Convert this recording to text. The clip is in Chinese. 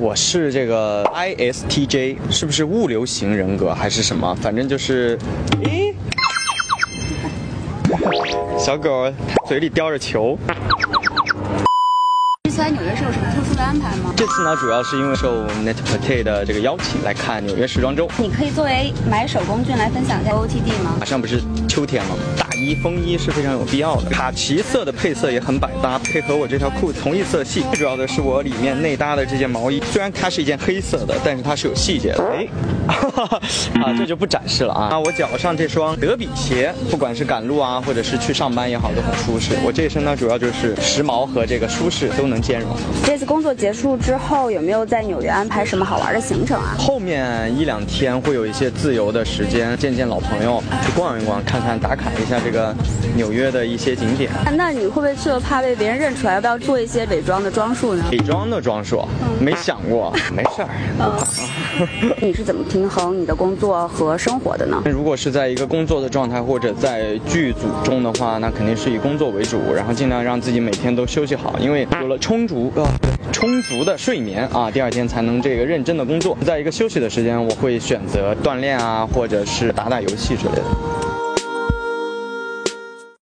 我是这个 ISTJ，是不是物流型人格还是什么？反正就是，咦，小狗嘴里叼着球。在纽约是有什么特殊的安排吗？这次呢，主要是因为受 Net p a t 的这个邀请来看纽约时装周。你可以作为买手工具来分享一下 OOTD 吗？马上不是秋天了，大衣风衣是非常有必要的。卡其色的配色也很百搭，配合我这条裤子同一色系。最主要的是我里面内搭的这件毛衣，虽然它是一件黑色的，但是它是有细节的。哎，啊，这就不展示了啊。那，我脚上这双德比鞋，不管是赶路啊，或者是去上班也好，都很舒适。我这一身呢，主要就是时髦和这个舒适都能兼容。这次工作结束之后，有没有在纽约安排什么好玩的行程啊？后面一两天会有一些自由的时间，见见老朋友，去逛一逛，看看打卡一下这个纽约的一些景点。那你会不会去了怕被别人认出来？要不要做一些伪装的装束呢？伪装的装束，没想过，没事儿。你是怎么平衡你的工作和生活的呢？如果是在一个工作的状态或者在剧组中的话，那肯定是以工作为主，然后尽量让自己每天都休息好，因为有了充充足啊，充足的睡眠啊，第二天才能这个认真的工作。在一个休息的时间，我会选择锻炼啊，或者是打打游戏之类的。